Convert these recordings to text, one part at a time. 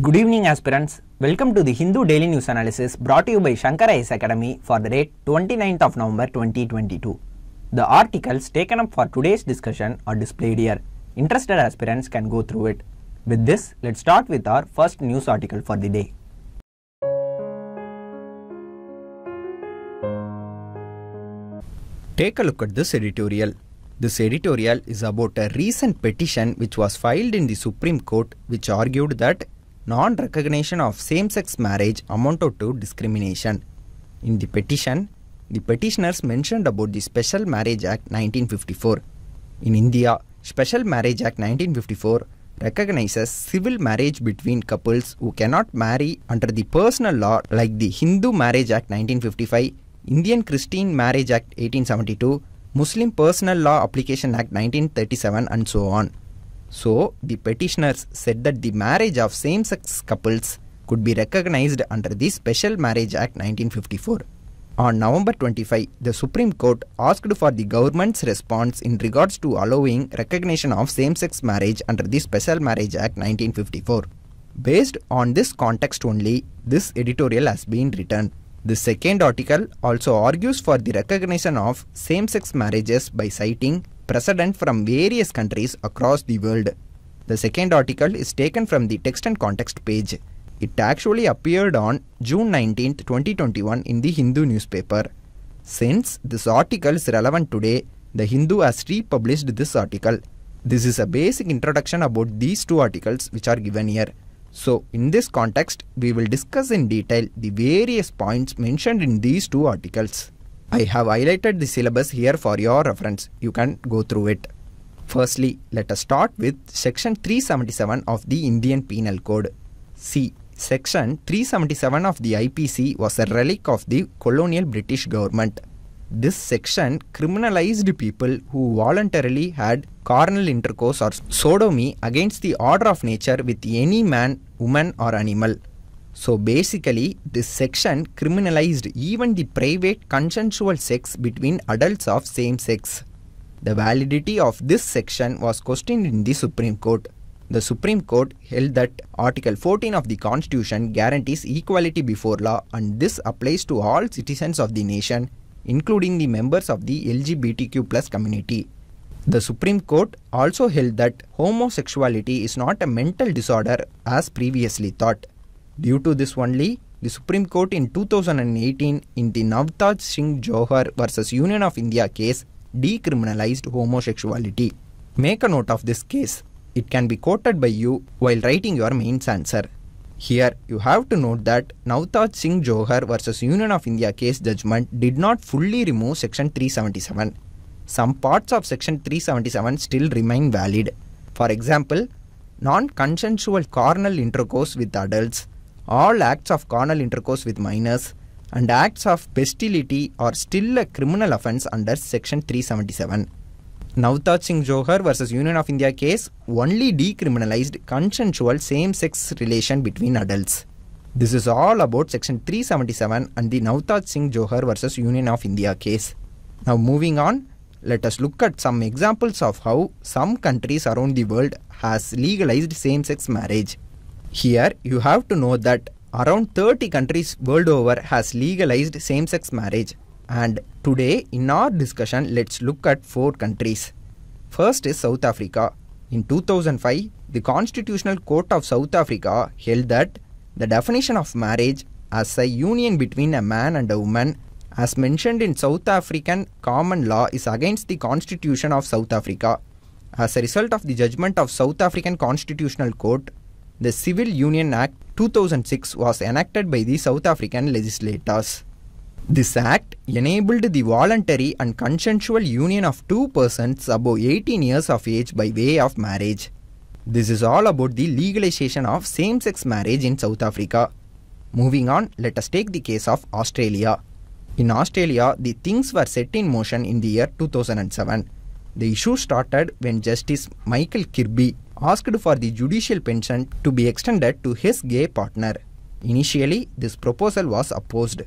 Good evening, aspirants. Welcome to the Hindu Daily News Analysis brought to you by Shankar IAS Academy for the date 29th of November 2022. The articles taken up for today's discussion are displayed here. Interested aspirants can go through it. With this, let's start with our first news article for the day. Take a look at this editorial. This editorial is about a recent petition which was filed in the Supreme Court which argued that non recognition of same sex marriage amounted to discrimination. In the petition, the petitioners mentioned about the Special Marriage Act 1954. In India, Special Marriage Act 1954 recognizes civil marriage between couples who cannot marry under the personal law like the Hindu Marriage Act 1955, Indian Christian Marriage Act 1872, Muslim Personal Law Application Act 1937 and so on. So, the petitioners said that the marriage of same sex couples could be recognized under the Special Marriage Act 1954. On November 25, the Supreme Court asked for the government's response in regards to allowing recognition of same sex marriage under the Special Marriage Act 1954. Based on this context only, this editorial has been written. The second article also argues for the recognition of same sex marriages by citing precedent from various countries across the world. The second article is taken from the text and context page. It actually appeared on June 19, 2021 in the Hindu newspaper. Since this article is relevant today, the Hindu has republished this article. This is a basic introduction about these two articles which are given here. So, in this context, we will discuss in detail the various points mentioned in these two articles. I have highlighted the syllabus here for your reference. You can go through it. Firstly, let us start with section 377 of the Indian Penal Code. See, section 377 of the IPC was a relic of the colonial British government. This section criminalized people who voluntarily had carnal intercourse or sodomy against the order of nature with any man, woman, or animal. So basically, this section criminalized even the private consensual sex between adults of same sex. The validity of this section was questioned in the Supreme Court. The Supreme Court held that Article 14 of the Constitution guarantees equality before law and this applies to all citizens of the nation, including the members of the LGBTQ community. The Supreme Court also held that homosexuality is not a mental disorder as previously thought. Due to this only, the Supreme Court in 2018 in the Navtej Singh Johar versus Union of India case decriminalized homosexuality. Make a note of this case. It can be quoted by you while writing your mains answer. Here, you have to note that Navtej Singh Johar versus Union of India case judgment did not fully remove Section 377. Some parts of Section 377 still remain valid. For example, non-consensual carnal intercourse with adults, all acts of carnal intercourse with minors, and acts of bestiality are still a criminal offence under Section 377. Navtej Singh Johar versus Union of India case only decriminalized consensual same-sex relation between adults. This is all about Section 377 and the Navtej Singh Johar versus Union of India case. Now moving on, let us look at some examples of how some countries around the world has legalized same-sex marriage. Here you have to know that around 30 countries world over has legalized same-sex marriage and today in our discussion let's look at four countries. First is South Africa. In 2005, the Constitutional Court of South Africa held that the definition of marriage as a union between a man and a woman as mentioned in South African common law is against the Constitution of South Africa. As a result of the judgment of South African Constitutional Court, the Civil Union Act 2006 was enacted by the South African legislators. This act enabled the voluntary and consensual union of two persons above 18 years of age by way of marriage. This is all about the legalization of same-sex marriage in South Africa. Moving on, let us take the case of Australia. In Australia, the things were set in motion in the year 2007. The issue started when Justice Michael Kirby asked for the judicial pension to be extended to his gay partner. Initially, this proposal was opposed,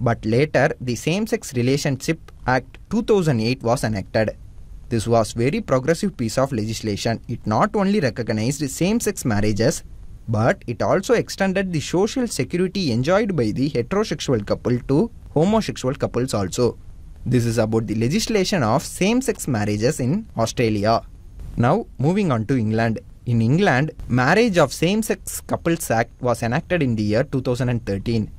but later the Same-Sex Relationship Act 2008 was enacted. This was a very progressive piece of legislation. It not only recognized same-sex marriages but it also extended the social security enjoyed by the heterosexual couple to homosexual couples also. This is about the legislation of same sex marriages in Australia. Now, moving on to England. In England, Marriage of Same Sex Couples Act was enacted in the year 2013.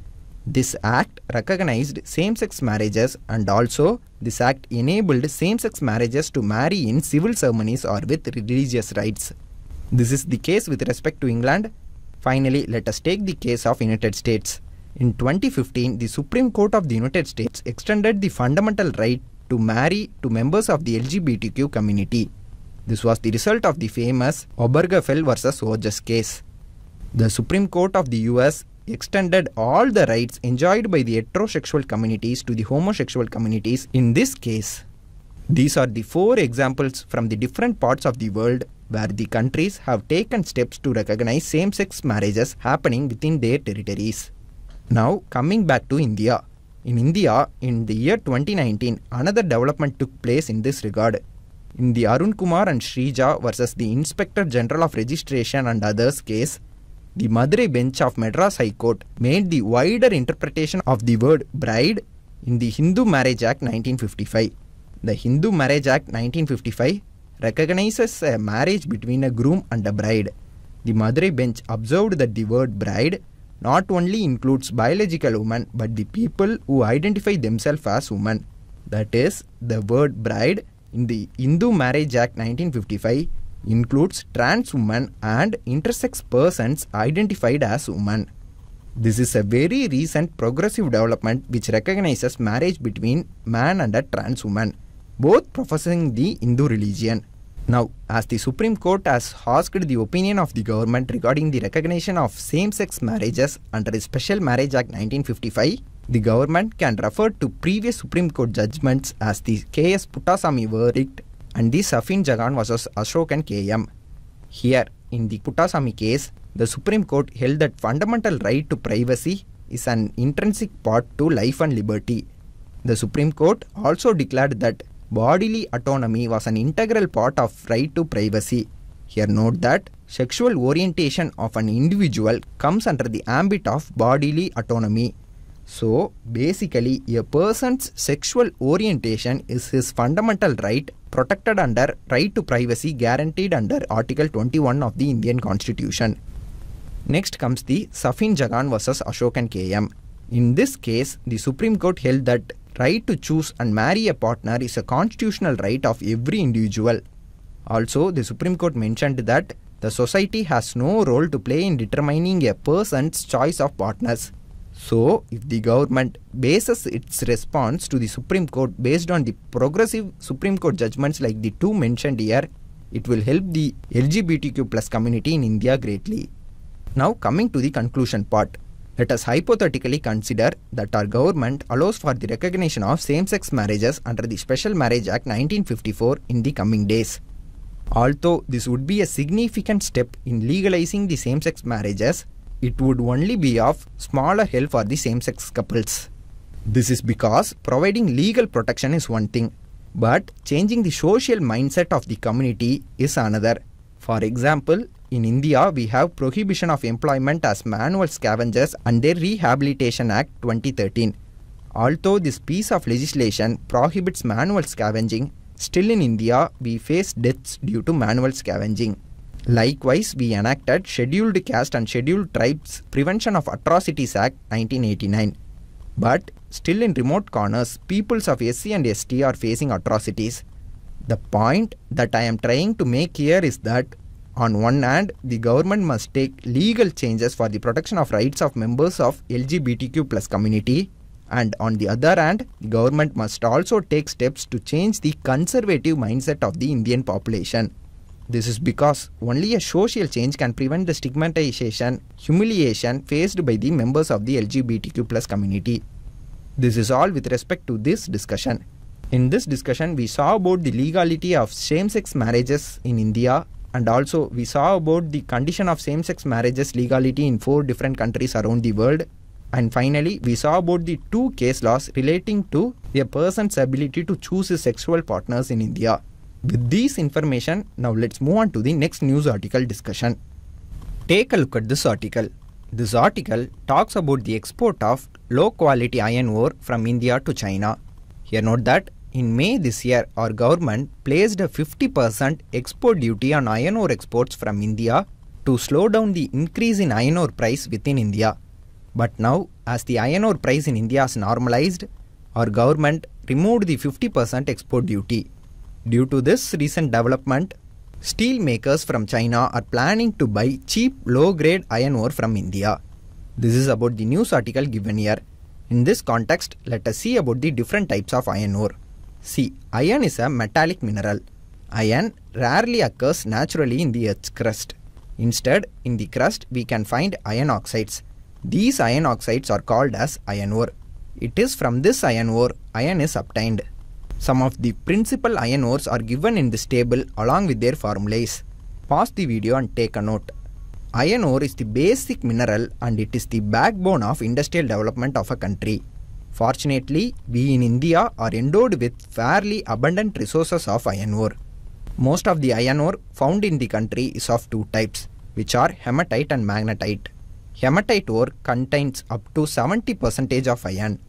This act recognized same sex marriages and also this act enabled same sex marriages to marry in civil ceremonies or with religious rites. This is the case with respect to England. Finally, let us take the case of United States. In 2015, the Supreme Court of the United States extended the fundamental right to marry to members of the LGBTQ community. This was the result of the famous Obergefell versus Hodges case. The Supreme Court of the US extended all the rights enjoyed by the heterosexual communities to the homosexual communities in this case. These are the four examples from the different parts of the world where the countries have taken steps to recognize same sex marriages happening within their territories. Now, coming back to India. In India, in the year 2019, another development took place in this regard. In the Arun Kumar and Shrija versus the Inspector General of Registration and others case, the Madurai bench of Madras High Court made the wider interpretation of the word bride in the Hindu Marriage Act 1955. The Hindu Marriage Act 1955 recognizes a marriage between a groom and a bride. The Madurai bench observed that the word bride not only includes biological women but the people who identify themselves as women. That is, the word bride in the Hindu Marriage Act 1955 includes trans women and intersex persons identified as women. This is a very recent progressive development which recognizes marriage between man and a trans woman, both professing the Hindu religion. Now, as the Supreme Court has asked the opinion of the government regarding the recognition of same sex marriages under the Special Marriage Act 1955, the government can refer to previous Supreme Court judgments as the K.S. Puttaswamy verdict and the Shafin Jahan vs. Asokan K.M. Here, in the Puttaswamy case, the Supreme Court held that fundamental right to privacy is an intrinsic part to life and liberty. The Supreme Court also declared that bodily autonomy was an integral part of right to privacy. Here note that sexual orientation of an individual comes under the ambit of bodily autonomy. So basically a person's sexual orientation is his fundamental right protected under right to privacy guaranteed under Article 21 of the Indian Constitution. Next comes the Shafin Jahan versus Asokan KM. In this case, the Supreme Court held that right to choose and marry a partner is a constitutional right of every individual. Also, the Supreme Court mentioned that the society has no role to play in determining a person's choice of partners. So, if the government bases its response to the Supreme Court based on the progressive Supreme Court judgments like the two mentioned here, it will help the LGBTQ plus community in India greatly. Now, coming to the conclusion part. Let us hypothetically consider that our government allows for the recognition of same-sex marriages under the Special Marriage Act 1954 in the coming days. Although this would be a significant step in legalizing the same-sex marriages, it would only be of smaller help for the same-sex couples. This is because providing legal protection is one thing, but changing the social mindset of the community is another. For example, in India, we have Prohibition of Employment as Manual Scavengers under Rehabilitation Act 2013. Although this piece of legislation prohibits manual scavenging, still in India we face deaths due to manual scavenging. Likewise, we enacted Scheduled Caste and Scheduled Tribes Prevention of Atrocities Act 1989. But still in remote corners, peoples of SC and ST are facing atrocities. The point that I am trying to make here is that on one hand, the government must take legal changes for the protection of rights of members of LGBTQ plus community and on the other hand, the government must also take steps to change the conservative mindset of the Indian population. This is because only a social change can prevent the stigmatization, humiliation faced by the members of the LGBTQ plus community. This is all with respect to this discussion. In this discussion, we saw about the legality of same-sex marriages in India and also we saw about the condition of same-sex marriages legality in four different countries around the world. And finally, we saw about the two case laws relating to a person's ability to choose his sexual partners in India. With this information, now let's move on to the next news article discussion. Take a look at this article. This article talks about the export of low quality iron ore from India to China. Here note that in May this year our government placed a 50% export duty on iron ore exports from India to slow down the increase in iron ore price within India. But now as the iron ore price in India has normalized, our government removed the 50% export duty. Due to this recent development, steel makers from China are planning to buy cheap low grade iron ore from India. This is about the news article given here. In this context, let us see about the different types of iron ore. See, iron is a metallic mineral. Iron rarely occurs naturally in the earth's crust. Instead, in the crust we can find iron oxides. These iron oxides are called as iron ore. It is from this iron ore iron is obtained. Some of the principal iron ores are given in this table along with their formulas. Pause the video and take a note. Iron ore is the basic mineral and it is the backbone of industrial development of a country. Fortunately, we in India are endowed with fairly abundant resources of iron ore. Most of the iron ore found in the country is of two types, which are hematite and magnetite. Hematite ore contains up to 70% of iron.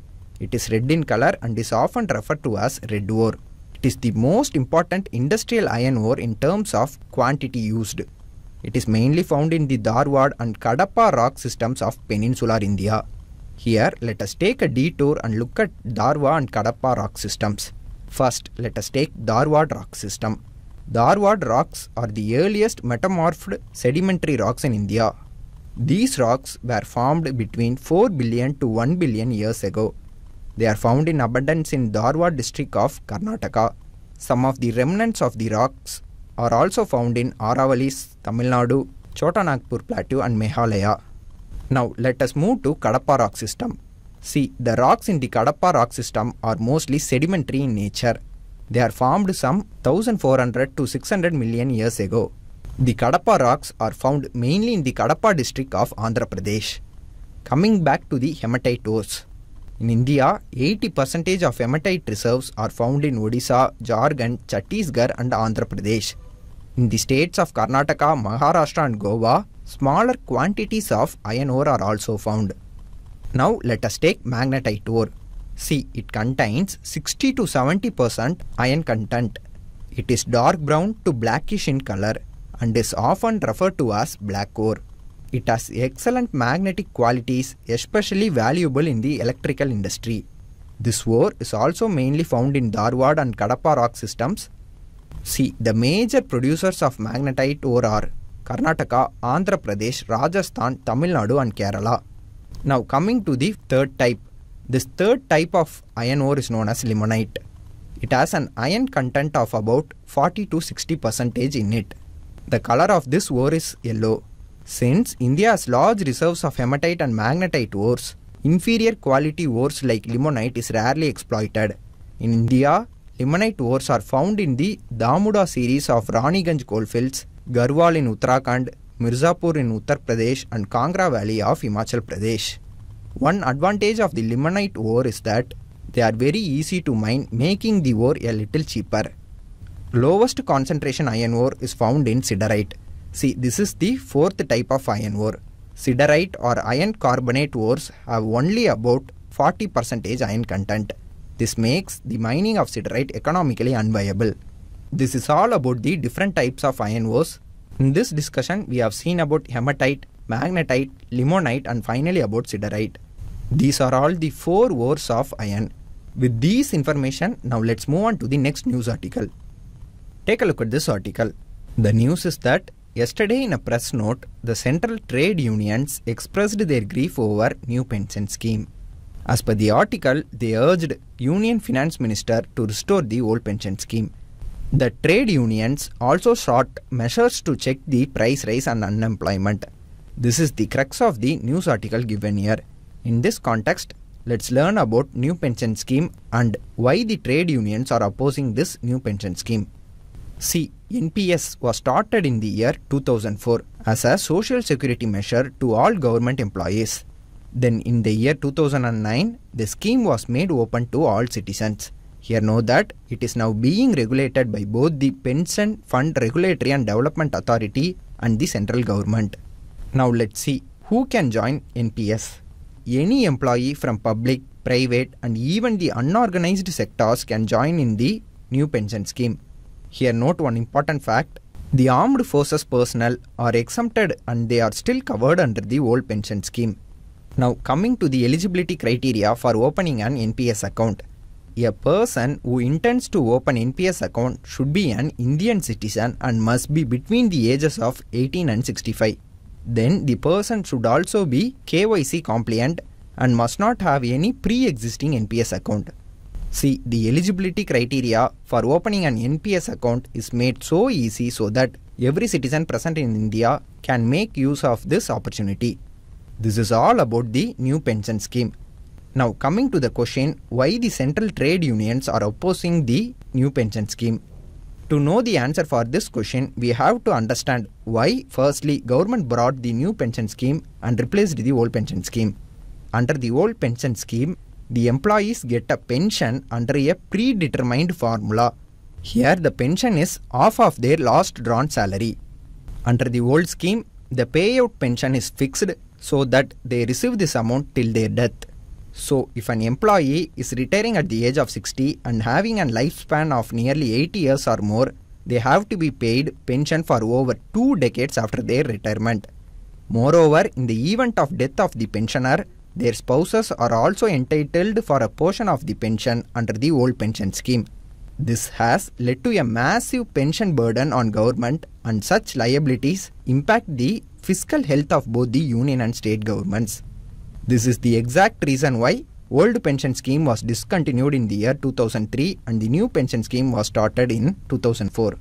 It is red in color and is often referred to as red ore. It is the most important industrial iron ore in terms of quantity used. It is mainly found in the Dharwad and Kadapa rock systems of peninsular India. Here, let us take a detour and look at Dharwad and Kadapa rock systems. First, let us take Dharwad rock system. Dharwad rocks are the earliest metamorphed sedimentary rocks in India. These rocks were formed between 4 billion to 1 billion years ago. They are found in abundance in Dharwad district of Karnataka. Some of the remnants of the rocks are also found in Aravalis, Tamil Nadu, Chotanagpur Plateau and Meghalaya. Now let us move to Kadapa rock system. See, the rocks in the Kadapa rock system are mostly sedimentary in nature. They are formed some 1400 to 600 million years ago. The Kadapa rocks are found mainly in the Kadapa district of Andhra Pradesh. Coming back to the hematite ores. In India, 80% of hematite reserves are found in Odisha, Jharkhand, Chhattisgarh and Andhra Pradesh. In the states of Karnataka, Maharashtra and Goa, smaller quantities of iron ore are also found. Now let us take magnetite ore. See, it contains 60 to 70% iron content. It is dark brown to blackish in color and is often referred to as black ore. It has excellent magnetic qualities, especially valuable in the electrical industry. This ore is also mainly found in Dharwad and Kadapa rock systems. See, the major producers of magnetite ore are Karnataka, Andhra Pradesh, Rajasthan, Tamil Nadu and Kerala. Now coming to the third type. This third type of iron ore is known as limonite. It has an iron content of about 40 to 60 percentage in it. The color of this ore is yellow. Since India has large reserves of hematite and magnetite ores, inferior quality ores like limonite is rarely exploited. In India, limonite ores are found in the Damuda series of Raniganj coalfields, Garhwal in Uttarakhand, Mirzapur in Uttar Pradesh and Kangra Valley of Himachal Pradesh. One advantage of the limonite ore is that they are very easy to mine making the ore a little cheaper. Lowest concentration iron ore is found in siderite. See, this is the fourth type of iron ore. Siderite or iron carbonate ores have only about 40% iron content. This makes the mining of siderite economically unviable. This is all about the different types of iron ores. In this discussion, we have seen about hematite, magnetite, limonite and finally about siderite. These are all the four ores of iron. With these information, now let's move on to the next news article. Take a look at this article. The news is that yesterday in a press note, the central trade unions expressed their grief over new pension scheme. As per the article, they urged Union Finance Minister to restore the old pension scheme. The trade unions also sought measures to check the price rise and unemployment. This is the crux of the news article given here. In this context, let's learn about new pension scheme and why the trade unions are opposing this new pension scheme. See, NPS was started in the year 2004 as a social security measure to all government employees. Then in the year 2009, the scheme was made open to all citizens. Here know that it is now being regulated by both the Pension Fund Regulatory and Development Authority and the central government. Now let's see who can join NPS. Any employee from public, private and even the unorganized sectors can join in the new pension scheme. Here note one important fact. The armed forces personnel are exempted and they are still covered under the old pension scheme. Now coming to the eligibility criteria for opening an NPS account. A person who intends to open NPS account should be an Indian citizen and must be between the ages of 18 and 65. Then the person should also be KYC compliant and must not have any pre-existing NPS account. See, the eligibility criteria for opening an NPS account is made so easy so that every citizen present in India can make use of this opportunity. This is all about the new pension scheme. Now coming to the question why the central trade unions are opposing the new pension scheme. To know the answer for this question, we have to understand why firstly government brought the new pension scheme and replaced the old pension scheme. Under the old pension scheme, the employees get a pension under a predetermined formula. Here the pension is half of their last drawn salary. Under the old scheme, the payout pension is fixed so that they receive this amount till their death. So, if an employee is retiring at the age of 60 and having a lifespan of nearly 80 years or more, they have to be paid pension for over two decades after their retirement. Moreover, in the event of death of the pensioner, their spouses are also entitled for a portion of the pension under the old pension scheme. This has led to a massive pension burden on government and such liabilities impact the fiscal health of both the union and state governments. This is the exact reason why old pension scheme was discontinued in the year 2003 and the new pension scheme was started in 2004.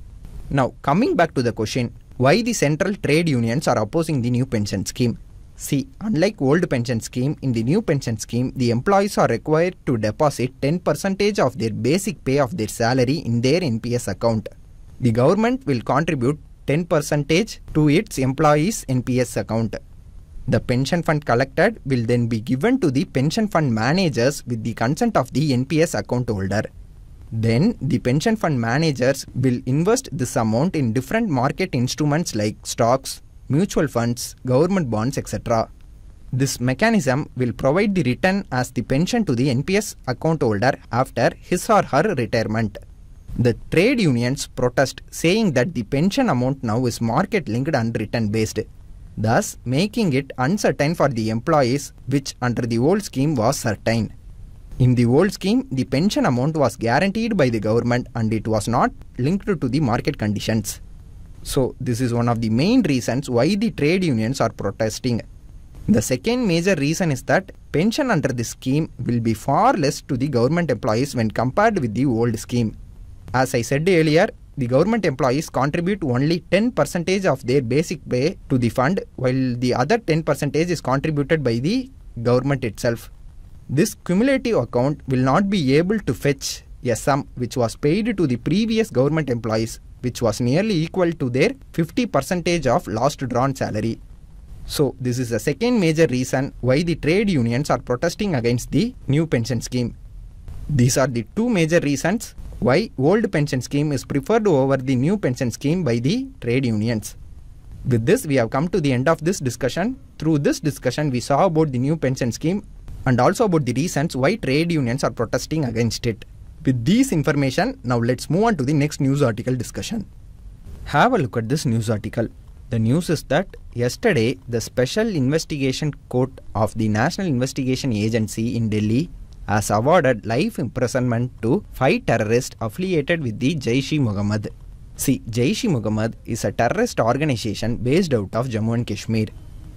Now coming back to the question why the central trade unions are opposing the new pension scheme. See, unlike old pension scheme, in the new pension scheme, the employees are required to deposit 10% of their basic pay of their salary in their NPS account. The government will contribute 10% to its employees' NPS account. The pension fund collected will then be given to the pension fund managers with the consent of the NPS account holder. Then the pension fund managers will invest this amount in different market instruments like stocks, mutual funds, government bonds, etc. This mechanism will provide the return as the pension to the NPS account holder after his or her retirement. The trade unions protest saying that the pension amount now is market linked and return based, thus making it uncertain for the employees which under the old scheme was certain. In the old scheme, the pension amount was guaranteed by the government and it was not linked to the market conditions. So, this is one of the main reasons why the trade unions are protesting. The second major reason is that pension under this scheme will be far less to the government employees when compared with the old scheme. As I said earlier, the government employees contribute only 10% of their basic pay to the fund while the other 10% is contributed by the government itself. This cumulative account will not be able to fetch a sum which was paid to the previous government employees which was nearly equal to their 50% of last drawn salary. So this is the second major reason why the trade unions are protesting against the new pension scheme. These are the two major reasons why old pension scheme is preferred over the new pension scheme by the trade unions. With this we have come to the end of this discussion. Through this discussion we saw about the new pension scheme and also about the reasons why trade unions are protesting against it. With these information, now let's move on to the next news article discussion. Have a look at this news article. The news is that yesterday the Special Investigation Court of the National Investigation Agency in Delhi has awarded life imprisonment to five terrorists affiliated with the Jaish-e-Mohammed. See, Jaish-e-Mohammed is a terrorist organization based out of Jammu and Kashmir.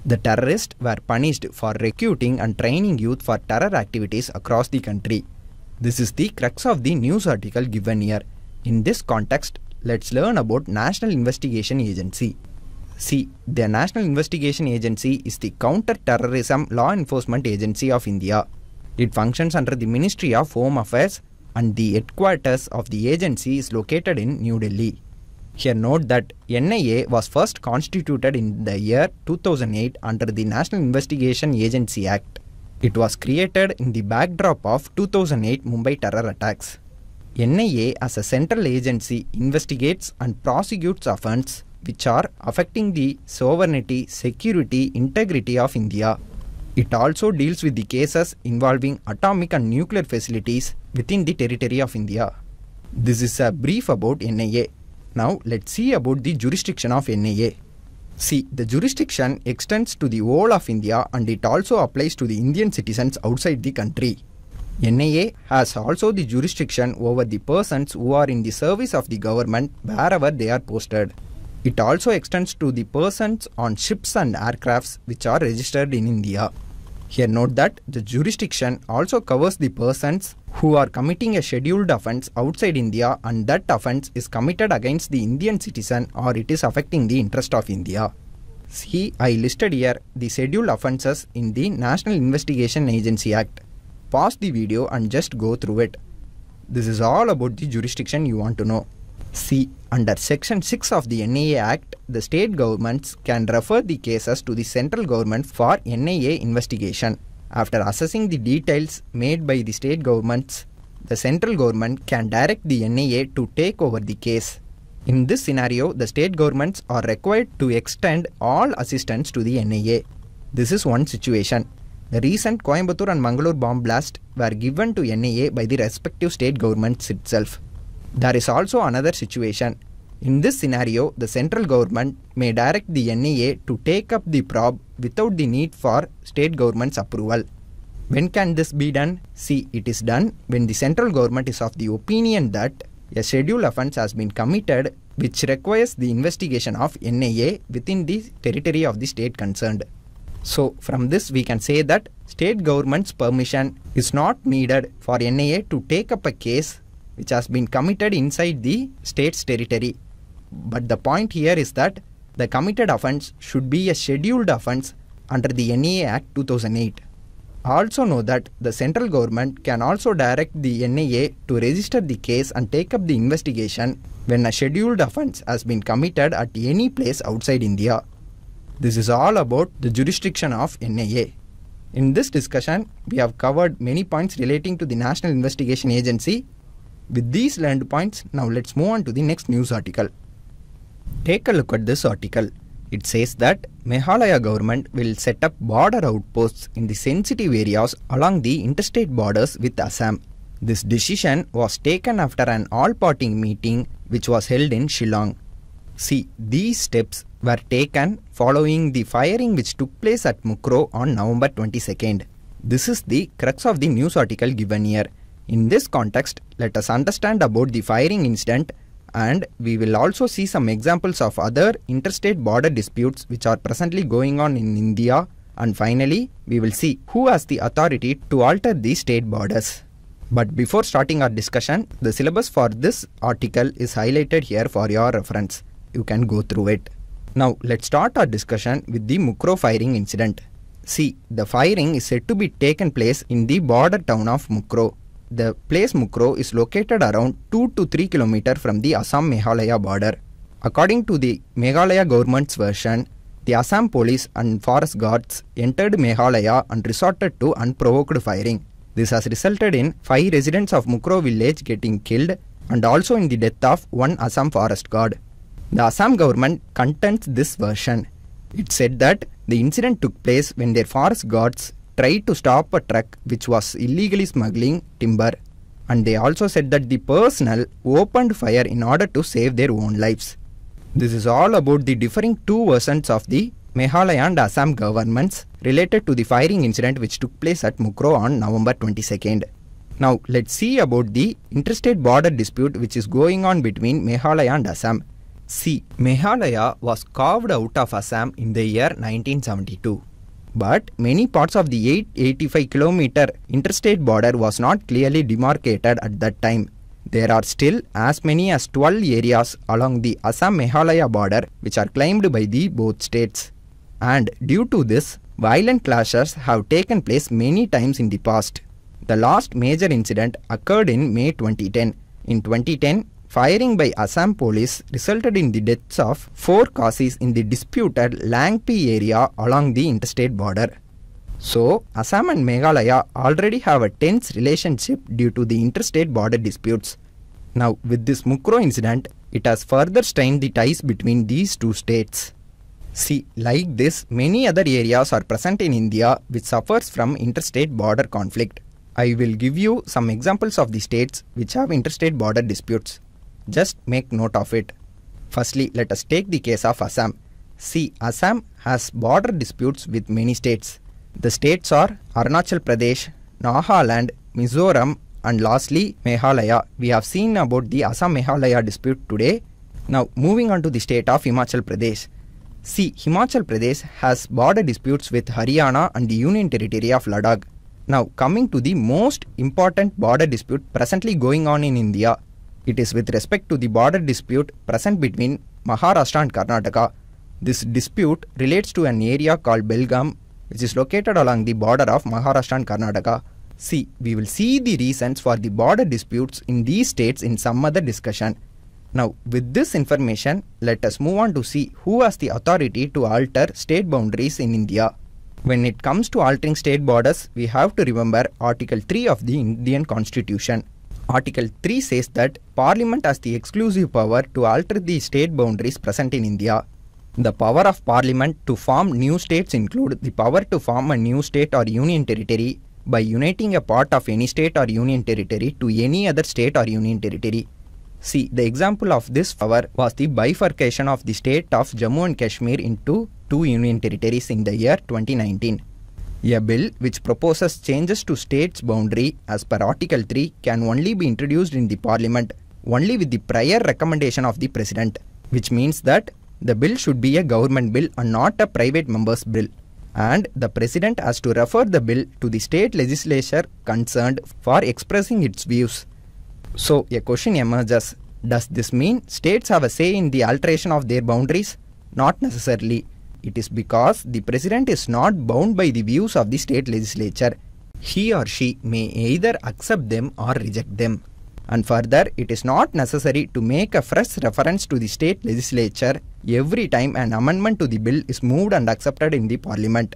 The terrorists were punished for recruiting and training youth for terror activities across the country. This is the crux of the news article given here. In this context, let's learn about National Investigation Agency. See, the National Investigation Agency is the counter-terrorism law enforcement agency of India. It functions under the Ministry of Home Affairs and the headquarters of the agency is located in New Delhi. Here note that NIA was first constituted in the year 2008 under the National Investigation Agency Act. It was created in the backdrop of 2008 Mumbai terror attacks. NIA as a central agency investigates and prosecutes offences which are affecting the sovereignty, security, integrity of India. It also deals with the cases involving atomic and nuclear facilities within the territory of India. This is a brief about NIA. Now let's see about the jurisdiction of NIA. See, the jurisdiction extends to the whole of India and it also applies to the Indian citizens outside the country. NIA has also the jurisdiction over the persons who are in the service of the government wherever they are posted. It also extends to the persons on ships and aircrafts which are registered in India. Here note that the jurisdiction also covers the persons who are committing a scheduled offence outside India and that offence is committed against the Indian citizen or it is affecting the interest of India. See, I listed here the scheduled offences in the National Investigation Agency Act. Pause the video and just go through it. This is all about the jurisdiction you want to know. See, under Section 6 of the NIA Act, the state governments can refer the cases to the central government for NIA investigation. After assessing the details made by the state governments, the central government can direct the NIA to take over the case. In this scenario, the state governments are required to extend all assistance to the NIA. This is one situation. The recent Coimbatore and Mangalore bomb blast were given to NIA by the respective state governments itself. There is also another situation. In this scenario, the central government may direct the NIA to take up the probe without the need for state government's approval. When can this be done? See, it is done when the central government is of the opinion that a scheduled offence has been committed which requires the investigation of NIA within the territory of the state concerned. So, from this we can say that state government's permission is not needed for NIA to take up a case which has been committed inside the state's territory. But the point here is that the committed offence should be a scheduled offence under the NIA Act 2008. Also know that the central government can also direct the NIA to register the case and take up the investigation when a scheduled offence has been committed at any place outside India. This is all about the jurisdiction of NIA. In this discussion, we have covered many points relating to the National Investigation Agency. With these learned points, now let's move on to the next news article. Take a look at this article. It says that Meghalaya government will set up border outposts in the sensitive areas along the interstate borders with Assam. This decision was taken after an all-party meeting which was held in Shillong. See, these steps were taken following the firing which took place at Mukroh on November 22nd. This is the crux of the news article given here. In this context, let us understand about the firing incident and we will also see some examples of other interstate border disputes which are presently going on in India and finally we will see who has the authority to alter these state borders. But before starting our discussion, the syllabus for this article is highlighted here for your reference. You can go through it. Now let's start our discussion with the Mukroh firing incident. See, the firing is said to be taken place in the border town of Mukroh. The place Mukroh is located around 2 to 3 km from the Assam Meghalaya border. According to the Meghalaya government's version, the Assam police and forest guards entered Meghalaya and resorted to unprovoked firing. This has resulted in 5 residents of Mukroh village getting killed and also in the death of one Assam forest guard. The Assam government contends this version. It said that the incident took place when their forest guards tried to stop a truck which was illegally smuggling timber and they also said that the personnel opened fire in order to save their own lives. This is all about the differing two versions of the Meghalaya and Assam governments related to the firing incident which took place at Mukroh on November 22nd. Now let's see about the interstate border dispute which is going on between Meghalaya and Assam. See, Meghalaya was carved out of Assam in the year 1972. But many parts of the 885 kilometer interstate border was not clearly demarcated at that time. There are still as many as 12 areas along the Assam Meghalaya border which are claimed by the both states. And due to this, violent clashes have taken place many times in the past. The last major incident occurred in May 2010. In 2010, firing by Assam police resulted in the deaths of four Khasis in the disputed Langpi area along the interstate border. So, Assam and Meghalaya already have a tense relationship due to the interstate border disputes. Now, with this Mukroh incident, it has further strained the ties between these two states. See, like this, many other areas are present in India which suffers from interstate border conflict. I will give you some examples of the states which have interstate border disputes. Just make note of it. Firstly, let us take the case of Assam. See, Assam has border disputes with many states. The states are Arunachal Pradesh, Nagaland, Mizoram, and lastly Meghalaya. We have seen about the Assam Meghalaya dispute today. Now, moving on to the state of Himachal Pradesh. See, Himachal Pradesh has border disputes with Haryana and the Union Territory of Ladakh. Now, coming to the most important border dispute presently going on in India, it is with respect to the border dispute present between Maharashtra and Karnataka. This dispute relates to an area called Belgaum, which is located along the border of Maharashtra and Karnataka. See, we will see the reasons for the border disputes in these states in some other discussion. Now, with this information, let us move on to see who has the authority to alter state boundaries in India. When it comes to altering state borders, we have to remember Article 3 of the Indian Constitution. Article 3 says that Parliament has the exclusive power to alter the state boundaries present in India. The power of Parliament to form new states include the power to form a new state or union territory by uniting a part of any state or union territory to any other state or union territory. See, the example of this power was the bifurcation of the state of Jammu and Kashmir into two union territories in the year 2019. A bill which proposes changes to states' boundary as per Article 3 can only be introduced in the Parliament only with the prior recommendation of the President, which means that the bill should be a government bill and not a private member's bill. And the President has to refer the bill to the state legislature concerned for expressing its views. So, a question emerges Does this mean states have a say in the alteration of their boundaries? Not necessarily. It is because the President is not bound by the views of the state legislature. He or she may either accept them or reject them. And further, it is not necessary to make a fresh reference to the state legislature every time an amendment to the bill is moved and accepted in the Parliament.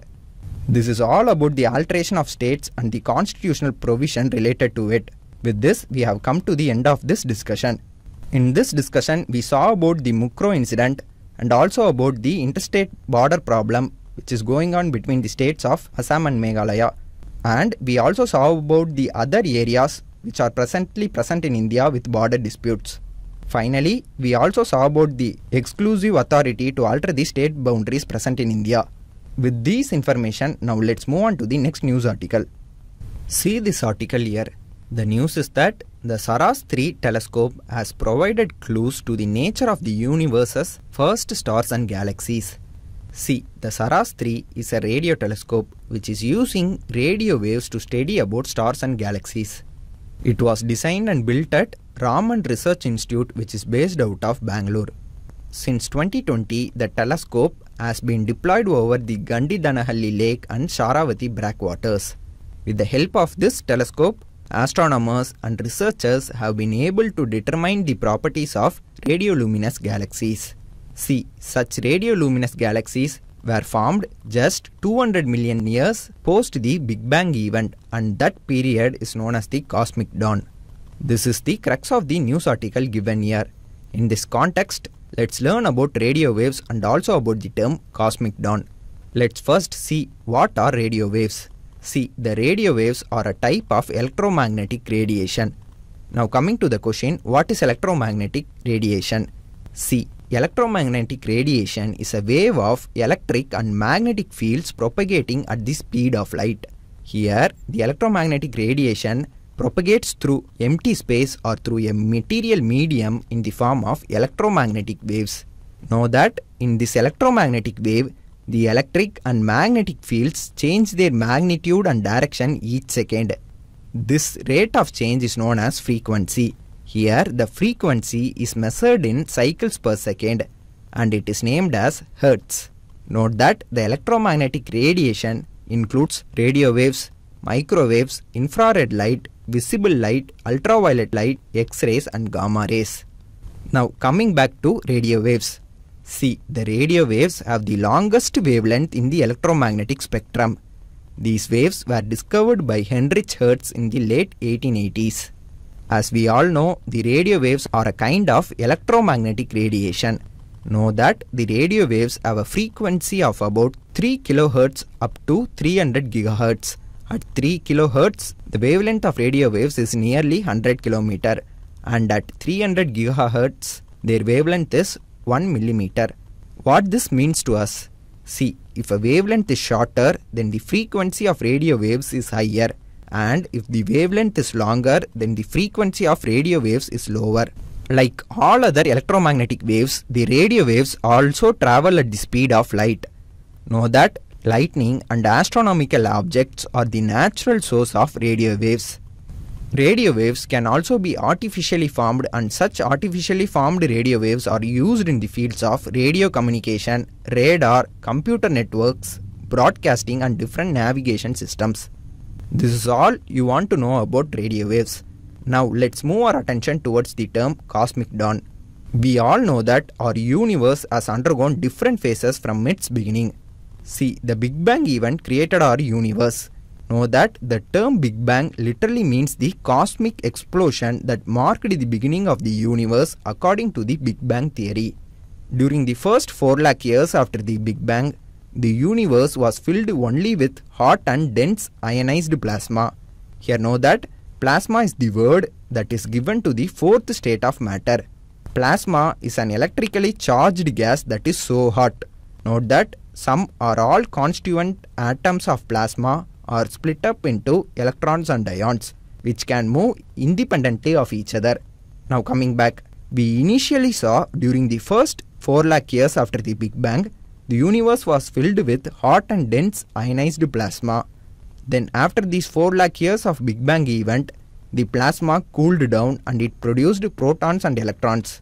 This is all about the alteration of states and the constitutional provision related to it. With this, we have come to the end of this discussion. In this discussion, we saw about the Mukroh incident and also about the interstate border problem which is going on between the states of Assam and Meghalaya. And we also saw about the other areas which are presently present in India with border disputes. Finally, we also saw about the exclusive authority to alter the state boundaries present in India. With this information, now let's move on to the next news article. See this article here. The news is that the Saras 3 telescope has provided clues to the nature of the universe's first stars and galaxies. See, the Saras 3 is a radio telescope which is using radio waves to study about stars and galaxies. It was designed and built at Raman Research Institute which is based out of Bangalore. Since 2020, the telescope has been deployed over the Dandiganahalli Lake and Sharavati backwaters. With the help of this telescope, astronomers and researchers have been able to determine the properties of radioluminous galaxies. See, such radioluminous galaxies were formed just 200 million years post the Big Bang event and that period is known as the cosmic dawn. This is the crux of the news article given here. In this context, let's learn about radio waves and also about the term cosmic dawn. Let's first see what are radio waves. See, the radio waves are a type of electromagnetic radiation. Now coming to the question, what is electromagnetic radiation? See, electromagnetic radiation is a wave of electric and magnetic fields propagating at the speed of light. Here, the electromagnetic radiation propagates through empty space or through a material medium in the form of electromagnetic waves. Know that in this electromagnetic wave, the electric and magnetic fields change their magnitude and direction each second. This rate of change is known as frequency. Here, the frequency is measured in cycles per second and it is named as Hertz. Note that the electromagnetic radiation includes radio waves, microwaves, infrared light, visible light, ultraviolet light, X-rays and gamma rays. Now coming back to radio waves. See, the radio waves have the longest wavelength in the electromagnetic spectrum. These waves were discovered by Heinrich Hertz in the late 1880s. As we all know, the radio waves are a kind of electromagnetic radiation. Know that the radio waves have a frequency of about 3 kHz up to 300 GHz. At 3 kHz, the wavelength of radio waves is nearly 100 km and at 300 GHz, their wavelength is 1 millimeter. What this means to us? See, if a wavelength is shorter, then the frequency of radio waves is higher and if the wavelength is longer, then the frequency of radio waves is lower. Like all other electromagnetic waves, the radio waves also travel at the speed of light. Know that lightning and astronomical objects are the natural source of radio waves. Radio waves can also be artificially formed and such artificially formed radio waves are used in the fields of radio communication, radar, computer networks, broadcasting and different navigation systems. This is all you want to know about radio waves. Now let's move our attention towards the term cosmic dawn. We all know that our universe has undergone different phases from its beginning. See, the Big Bang event created our universe. Know that the term Big Bang literally means the cosmic explosion that marked the beginning of the universe according to the Big Bang theory. During the first 4 lakh years after the Big Bang, the universe was filled only with hot and dense ionized plasma. Here know that Plasma is the word that is given to the fourth state of matter. Plasma is an electrically charged gas that is so hot. Note that some or all constituent atoms of plasma are split up into electrons and ions which can move independently of each other. Now coming back, we initially saw during the first 4 lakh years after the Big Bang, the universe was filled with hot and dense ionized plasma. Then after these 4 lakh years of Big Bang event, the plasma cooled down and it produced protons and electrons.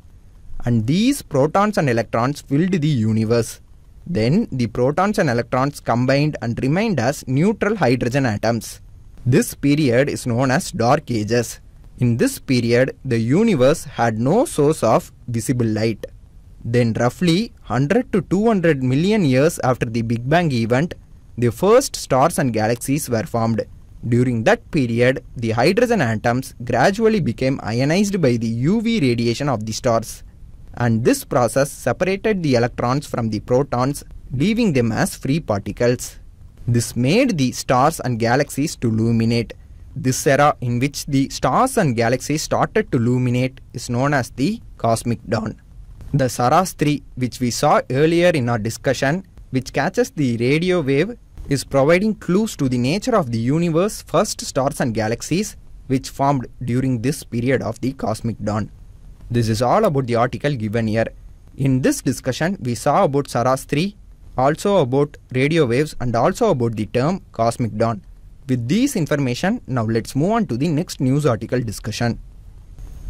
And these protons and electrons filled the universe. Then the protons and electrons combined and remained as neutral hydrogen atoms. This period is known as dark ages. In this period, the universe had no source of visible light. Then roughly 100 to 200 million years after the Big Bang event, the first stars and galaxies were formed. During that period, the hydrogen atoms gradually became ionized by the UV radiation of the stars. And this process separated the electrons from the protons, leaving them as free particles. This made the stars and galaxies to illuminate. This era in which the stars and galaxies started to illuminate is known as the cosmic dawn. The SARAS 3, which we saw earlier in our discussion, which catches the radio wave is providing clues to the nature of the universe, first stars and galaxies which formed during this period of the cosmic dawn. This is all about the article given here. In this discussion, we saw about SARAS 3, also about radio waves and also about the term cosmic dawn. With these information, now let's move on to the next news article discussion.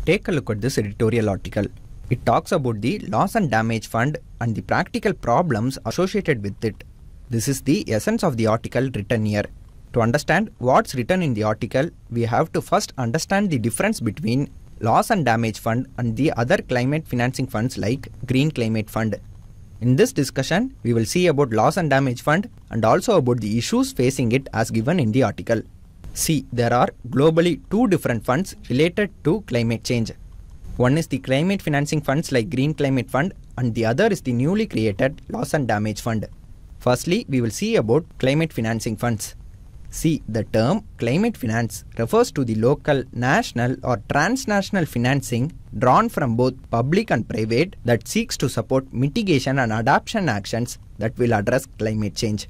Take a look at this editorial article. It talks about the loss and damage fund and the practical problems associated with it. This is the essence of the article written here. To understand what's written in the article, we have to first understand the difference between loss and damage fund and the other climate financing funds like Green Climate Fund. In this discussion, we will see about loss and damage fund and also about the issues facing it as given in the article. See, there are globally two different funds related to climate change. One is the climate financing funds like Green Climate Fund and the other is the newly created loss and damage fund. Firstly, we will see about climate financing funds. See, the term climate finance refers to the local, national or transnational financing drawn from both public and private that seeks to support mitigation and adaptation actions that will address climate change.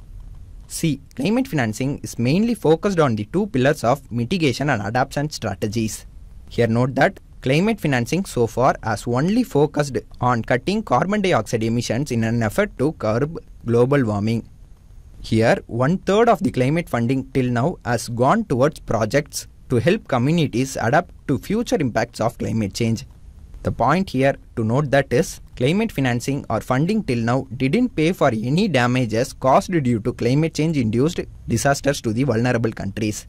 See, climate financing is mainly focused on the two pillars of mitigation and adaptation strategies. Here note that climate financing so far has only focused on cutting carbon dioxide emissions in an effort to curb global warming. Here, one third of the climate funding till now has gone towards projects to help communities adapt to future impacts of climate change. The point here to note that is climate financing or funding till now didn't pay for any damages caused due to climate change induced disasters to the vulnerable countries.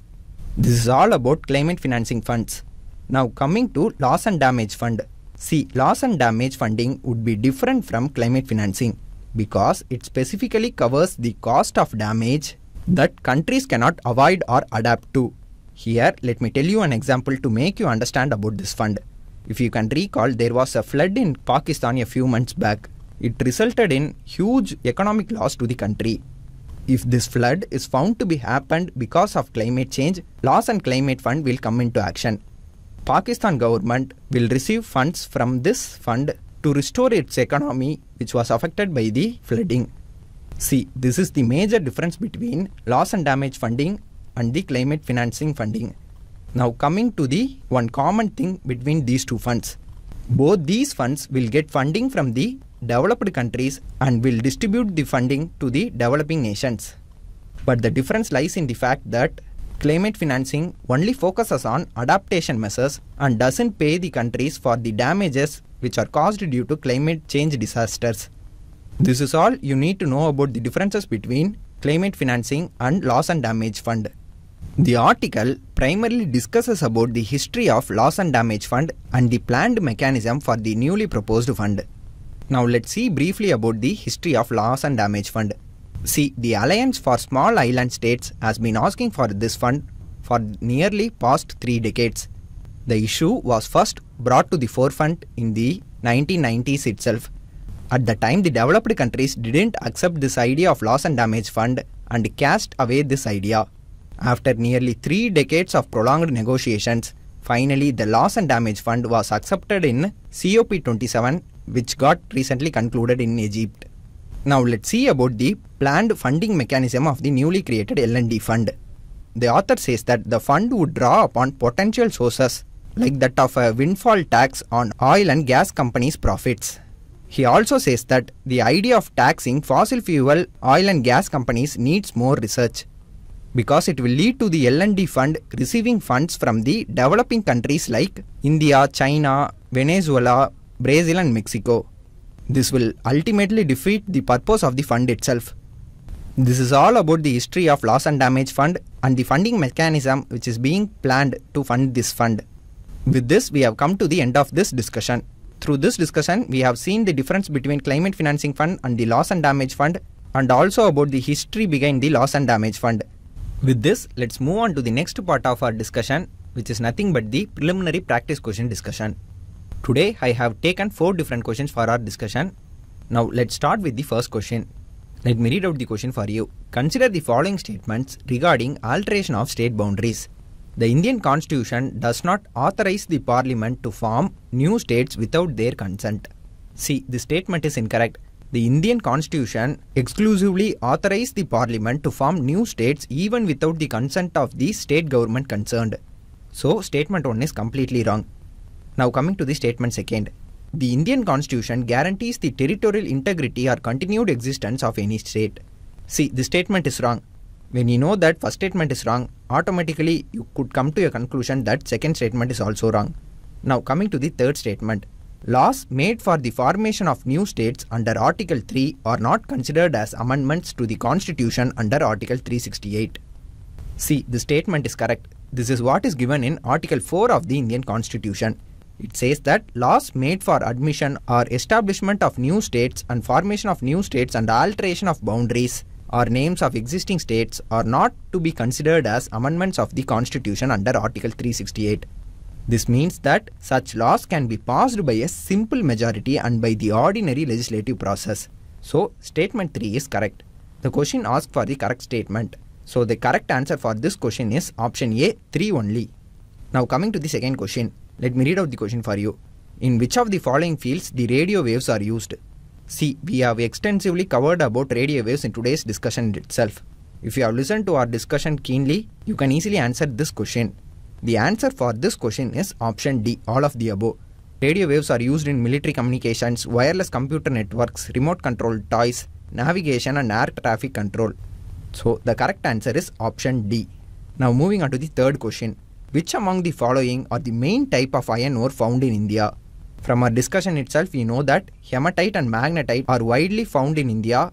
This is all about climate financing funds. Now coming to loss and damage fund. See, loss and damage funding would be different from climate financing because it specifically covers the cost of damage that countries cannot avoid or adapt to. Here, let me tell you an example to make you understand about this fund. If you can recall, there was a flood in Pakistan a few months back. It resulted in huge economic loss to the country. If this flood is found to be happened because of climate change, loss and climate fund will come into action. Pakistan government will receive funds from this fund to restore its economy which was affected by the flooding. See, this is the major difference between loss and damage funding and the climate financing funding. Now coming to the one common thing between these two funds. Both these funds will get funding from the developed countries and will distribute the funding to the developing nations. But the difference lies in the fact that climate financing only focuses on adaptation measures and doesn't pay the countries for the damages which are caused due to climate change disasters. This is all you need to know about the differences between climate financing and loss and damage fund. The article primarily discusses about the history of loss and damage fund and the planned mechanism for the newly proposed fund. Now let's see briefly about the history of loss and damage fund. See, the Alliance for Small Island States has been asking for this fund for nearly past three decades. The issue was first brought to the forefront in the 1990s itself. At the time, the developed countries didn't accept this idea of loss and damage fund and cast away this idea. After nearly three decades of prolonged negotiations, finally the loss and damage fund was accepted in COP27 which got recently concluded in Egypt. Now let's see about the planned funding mechanism of the newly created LND fund. The author says that the fund would draw upon potential sources like that of a windfall tax on oil and gas companies' profits. He also says that the idea of taxing fossil fuel oil and gas companies needs more research because it will lead to the LND fund receiving funds from the developing countries like India, China, Venezuela, Brazil and Mexico. This will ultimately defeat the purpose of the fund itself. This is all about the history of loss and damage fund and the funding mechanism which is being planned to fund this fund. With this, we have come to the end of this discussion. Through this discussion, we have seen the difference between climate financing fund and the loss and damage fund and also about the history behind the loss and damage fund. With this, let's move on to the next part of our discussion, which is nothing but the preliminary practice question discussion. Today, I have taken four different questions for our discussion. Now, let's start with the first question. Let me read out the question for you. Consider the following statements regarding alteration of state boundaries. The Indian constitution does not authorize the parliament to form new states without their consent. See, the statement is incorrect. The Indian constitution exclusively authorized the parliament to form new states even without the consent of the state government concerned. So, statement 1 is completely wrong. Now, coming to the statement second. The Indian constitution guarantees the territorial integrity or continued existence of any state. See, the statement is wrong. When you know that first statement is wrong, automatically you could come to a conclusion that second statement is also wrong. Now, coming to the third statement. Laws made for the formation of new states under Article 3 are not considered as amendments to the Constitution under Article 368. See, the statement is correct. This is what is given in Article 4 of the Indian Constitution. It says that laws made for admission or establishment of new states and formation of new states and alteration of boundaries or names of existing states are not to be considered as amendments of the Constitution under Article 368. This means that such laws can be passed by a simple majority and by the ordinary legislative process. So, statement 3 is correct. The question asks for the correct statement. So, the correct answer for this question is option A 3 only. Now, coming to the second question, let me read out the question for you. In which of the following fields the radio waves are used? See, we have extensively covered about radio waves in today's discussion itself. If you have listened to our discussion keenly, you can easily answer this question. The answer for this question is option D, all of the above. Radio waves are used in military communications, wireless computer networks, remote control toys, navigation and air traffic control. So the correct answer is option D. Now moving on to the third question. Which among the following are the main type of iron ore found in India? From our discussion itself, we know that hematite and magnetite are widely found in India.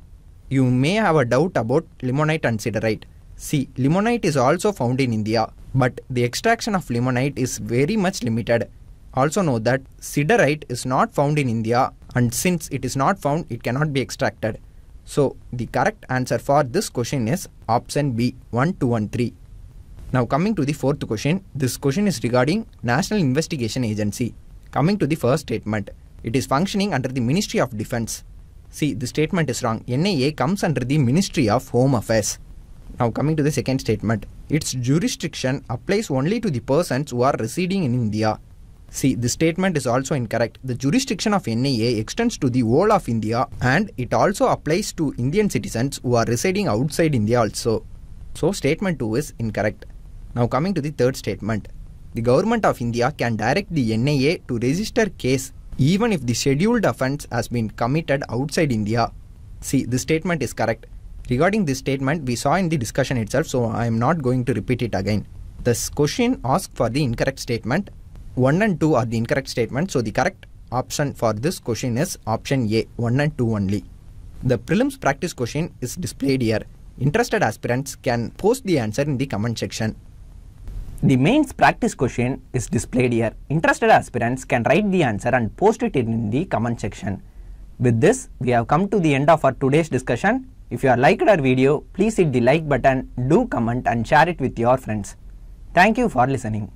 You may have a doubt about limonite and siderite. See, limonite is also found in India, but the extraction of limonite is very much limited. Also know that siderite is not found in India and since it is not found, it cannot be extracted. So, the correct answer for this question is option B 1213. Now coming to the fourth question, this question is regarding National Investigation Agency. Coming to the first statement, it is functioning under the Ministry of Defense. See, the statement is wrong. NIA comes under the Ministry of Home Affairs. Now coming to the second statement, its jurisdiction applies only to the persons who are residing in India. See, the statement is also incorrect. The jurisdiction of NIA extends to the whole of India and it also applies to Indian citizens who are residing outside India also. So, statement 2 is incorrect. Now, coming to the third statement. The government of India can direct the NIA to register case even if the scheduled offence has been committed outside India. See, the statement is correct. Regarding this statement, we saw in the discussion itself, so I am not going to repeat it again. This question asks for the incorrect statement 1 and 2 are the incorrect statements. So the correct option for this question is option A 1 and 2 only. The prelims practice question is displayed here. Interested aspirants can post the answer in the comment section. The mains practice question is displayed here. Interested aspirants can write the answer and post it in the comment section. With this, we have come to the end of our today's discussion. If you have liked our video, please hit the like button, do comment and share it with your friends. Thank you for listening.